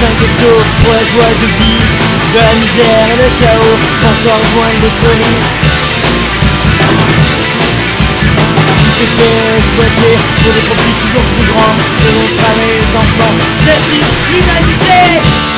un ghetto pour la joie de vivre De la misère et le chaos, rejoint d'autres lits Tout est fait exploiter pour des profits toujours plus grands De travaille les enfants, merci l'humanité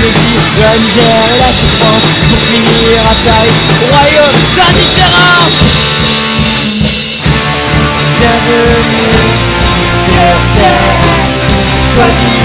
la misère et la souffrance Pour finir à Paris, au royaume d'indifférence Bienvenue sur Terre, choisis